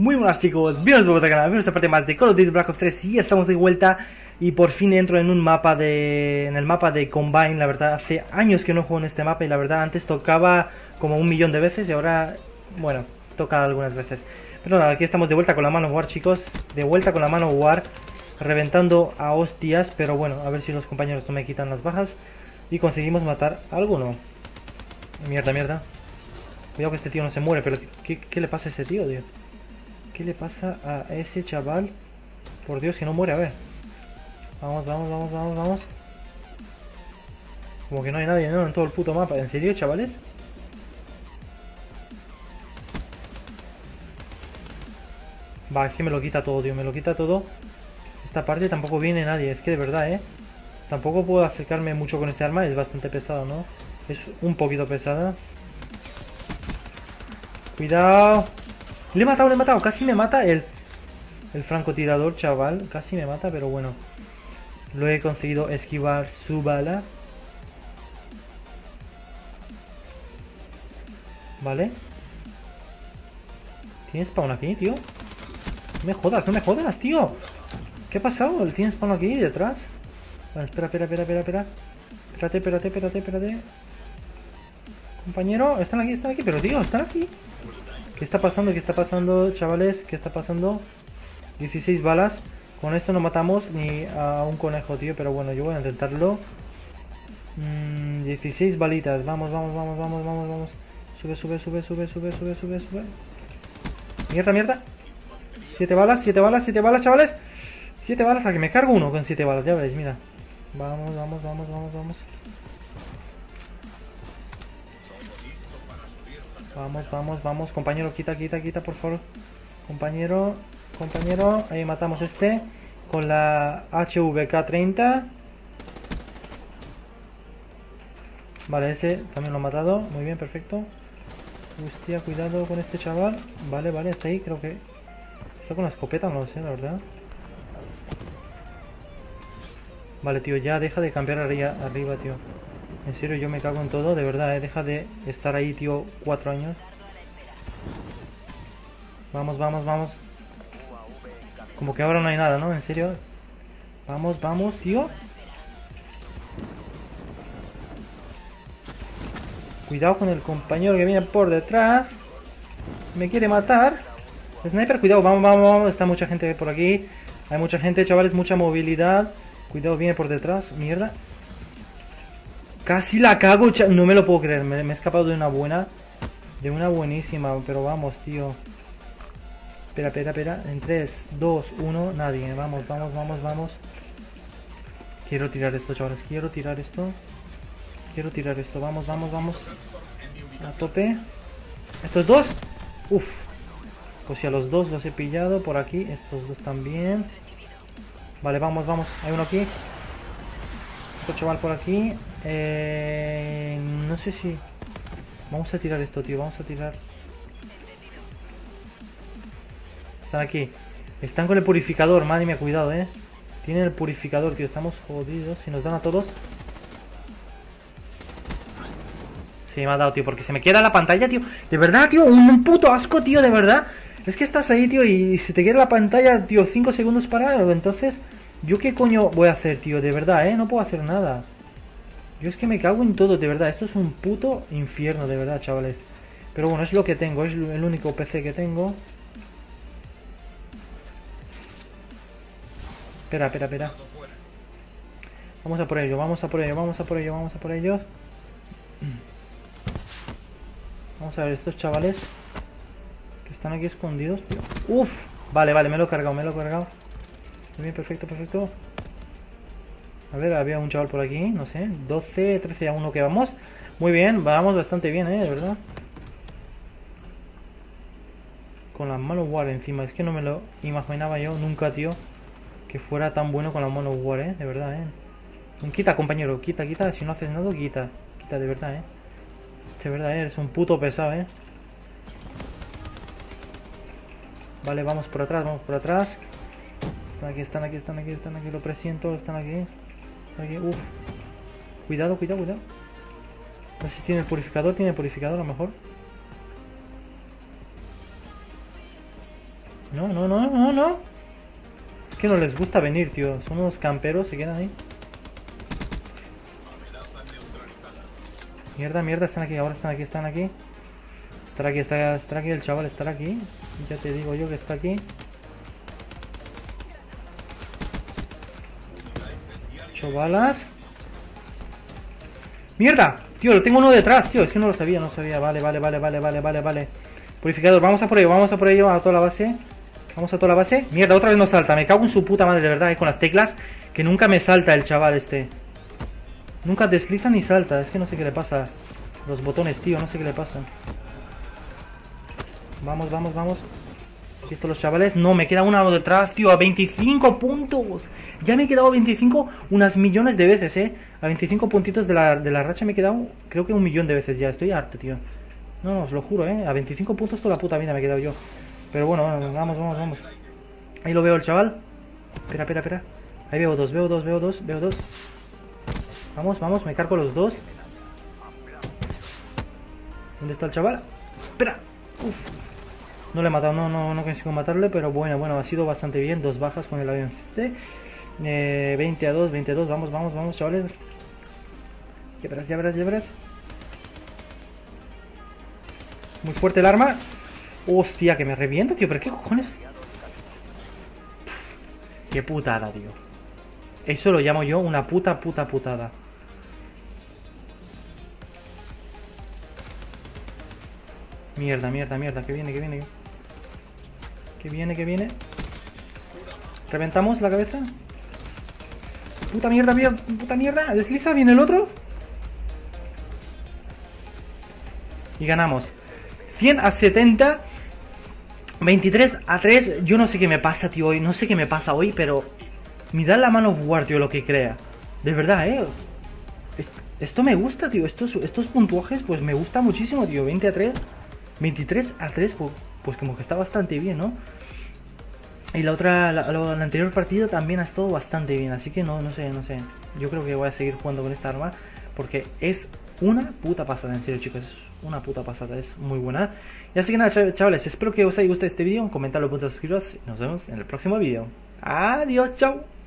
Muy buenas chicos, bienvenidos al canal, bienvenidos a parte más de Call of Duty Black Ops 3 y estamos de vuelta y por fin entro en un mapa de... en el mapa de Combine, la verdad, hace años que no juego en este mapa y la verdad antes tocaba como un millón de veces y ahora, bueno, toca algunas veces. Pero nada, aquí estamos de vuelta con la mano War chicos, de vuelta con la mano War, reventando a hostias, pero bueno, a ver si los compañeros no me quitan las bajas y conseguimos matar a alguno. Mierda, mierda. Cuidado que este tío no se muere, pero ¿qué, qué le pasa a ese tío, tío? ¿Qué le pasa a ese chaval? Por Dios, que no muere, a ver. Vamos, vamos, vamos, vamos, vamos. Como que no hay nadie, ¿no? En todo el puto mapa. ¿En serio, chavales? Va, es que me lo quita todo, tío. Me lo quita todo. Esta parte tampoco viene nadie. Es que de verdad, ¿eh? Tampoco puedo acercarme mucho con este arma. Es bastante pesado, ¿no? Es un poquito pesada. Cuidado. Le he matado, le he matado. Casi me mata el, el francotirador, chaval. Casi me mata, pero bueno. Lo he conseguido esquivar su bala. Vale. ¿Tienes spawn aquí, tío? No me jodas, no me jodas, tío. ¿Qué ha pasado? ¿Tiene spawn aquí detrás? Vale, espera, espera, espera, espera, espera. Espérate, espérate, espérate, espérate. Compañero, están aquí, están aquí, pero tío, están aquí. ¿Qué está pasando? ¿Qué está pasando, chavales? ¿Qué está pasando? 16 balas. Con esto no matamos ni a un conejo, tío. Pero bueno, yo voy a intentarlo. 16 balitas. Vamos, vamos, vamos, vamos, vamos, vamos. Sube, sube, sube, sube, sube, sube, sube, sube. Mierda, mierda. 7 balas, 7 balas, 7 balas, chavales. 7 balas. A que me cargo uno con 7 balas, ya veréis, mira. Vamos, vamos, vamos, vamos, vamos. Vamos, vamos, vamos. Compañero, quita, quita, quita, por favor. Compañero, compañero. Ahí matamos este. Con la HVK-30. Vale, ese también lo ha matado. Muy bien, perfecto. Hostia, cuidado con este chaval. Vale, vale, está ahí. Creo que... Está con la escopeta, no lo sé, la verdad. Vale, tío, ya deja de cambiar arriba, arriba tío. En serio, yo me cago en todo, de verdad, ¿eh? Deja de estar ahí, tío, cuatro años. Vamos, vamos, vamos. Como que ahora no hay nada, ¿no? En serio. Vamos, vamos, tío. Cuidado con el compañero que viene por detrás. Me quiere matar. Sniper, cuidado, vamos, vamos, vamos. Está mucha gente por aquí. Hay mucha gente, chavales, mucha movilidad. Cuidado, viene por detrás. Mierda. Casi la cago, no me lo puedo creer. Me, he escapado de una buena. De una buenísima. Pero vamos, tío. Espera, espera, espera. En 3, 2, 1. Nadie. Vamos, vamos, vamos, vamos. Quiero tirar esto, chavales. Quiero tirar esto. Quiero tirar esto. Vamos, vamos, vamos. A tope. Estos dos. Uf. Pues si a los dos los he pillado por aquí. Estos dos también. Vale, vamos, vamos. Hay uno aquí. Otro chaval por aquí. Eh, no sé si... Vamos a tirar esto, tío. Vamos a tirar... Están aquí. Están con el purificador. Madre mía, cuidado, eh. Tienen el purificador, tío. Estamos jodidos. Si nos dan a todos... Sí, me ha dado, tío. Porque se me queda la pantalla, tío. De verdad, tío. Un puto asco, tío. De verdad. Es que estás ahí, tío. Y se te queda la pantalla, tío. 5 segundos parado. Entonces... ¿Yo qué coño voy a hacer, tío? De verdad, ¿eh? No puedo hacer nada. Yo es que me cago en todo, de verdad. Esto es un puto infierno, de verdad, chavales. Pero bueno, es lo que tengo. Es el único PC que tengo. Espera, espera, espera. Vamos a por ello, vamos a por ello, vamos a por ello, vamos a por ello. Vamos a ver estos chavales. Que están aquí escondidos, tío. Uf. Vale, vale, me lo he cargado, me lo he cargado. Bien, perfecto, perfecto. A ver, había un chaval por aquí, no sé. 12, 13 a 1 que vamos. Muy bien, vamos bastante bien, eh, de verdad. Con las manos war encima. Es que no me lo imaginaba yo nunca, tío. Que fuera tan bueno con las manos war, eh. De verdad, eh. Quita, compañero, quita, quita. Si no haces nada, quita. Quita, de verdad, eh. De verdad, eh. Eres un puto pesado, eh. Vale, vamos por atrás, vamos por atrás. Están aquí, están aquí, están aquí, están aquí, lo presiento, están aquí. Aquí. Cuidado, cuidado, cuidado. No sé si tiene el purificador, tiene el purificador a lo mejor. No, no, no, no, no. Es que no les gusta venir, tío. Son unos camperos, se quedan ahí. Mierda, mierda, están aquí, ahora están aquí, están aquí. Estará aquí, estará aquí el chaval, estará aquí. Ya te digo yo que está aquí. Ocho balas. ¡Mierda! Tío, lo tengo uno detrás, tío. Es que no lo sabía, no sabía. Vale, vale, vale, vale, vale, vale, vale. Purificador, vamos a por ello, vamos a por ello a toda la base. Vamos a toda la base. Mierda, otra vez no salta. Me cago en su puta madre, de verdad, eh, con las teclas. Que nunca me salta el chaval este. Nunca desliza ni salta. Es que no sé qué le pasa. Los botones, tío. No sé qué le pasa. Vamos, vamos, vamos. Aquí están los chavales. No, me queda uno detrás, tío. A 25 puntos. Ya me he quedado a 25 unas millones de veces, eh. A 25 puntitos de la, de la racha me he quedado, creo que un millón de veces ya. Estoy harto, tío. No, no, os lo juro, eh. A 25 puntos toda la puta vida me he quedado yo. Pero bueno, vamos, vamos, vamos. Ahí lo veo el chaval. Espera, espera, espera. Ahí veo dos, veo dos, veo dos, veo dos. Vamos, vamos, me cargo los dos. ¿Dónde está el chaval? Espera. Uf. No le he matado, no, no, no consigo matarle, pero bueno, bueno, ha sido bastante bien. Dos bajas con el avión. Eh, 20 a 2, 20 a 2, vamos, vamos, vamos, chavales. Ya verás, ya verás, ya verás. Muy fuerte el arma. Hostia, que me revienta, tío. ¿Pero qué cojones? Qué putada, tío. Eso lo llamo yo una puta, puta, putada. Mierda, mierda, mierda. Que viene, que viene. Que viene, que viene. ¿Reventamos la cabeza? Puta mierda, mierda, puta mierda. Desliza, viene el otro. Y ganamos. 100 a 70. 23 a 3. Yo no sé qué me pasa, tío, hoy. No sé qué me pasa hoy, pero... Mirad la mano of War, tío, lo que crea. De verdad, eh. Esto me gusta, tío. Estos, estos puntuajes, pues me gusta muchísimo, tío. 20 a 3. 23 a 3, pues, pues como que está bastante bien, ¿no? Y la otra, la, anterior partida también ha estado bastante bien, así que no, no sé, no sé. Yo creo que voy a seguir jugando con esta arma porque es una puta pasada, en serio chicos, es una puta pasada, es muy buena. Y así que nada chavales, espero que os haya gustado este vídeo, comentadlo, punto, suscribiros y nos vemos en el próximo vídeo. Adiós, chao.